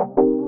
you.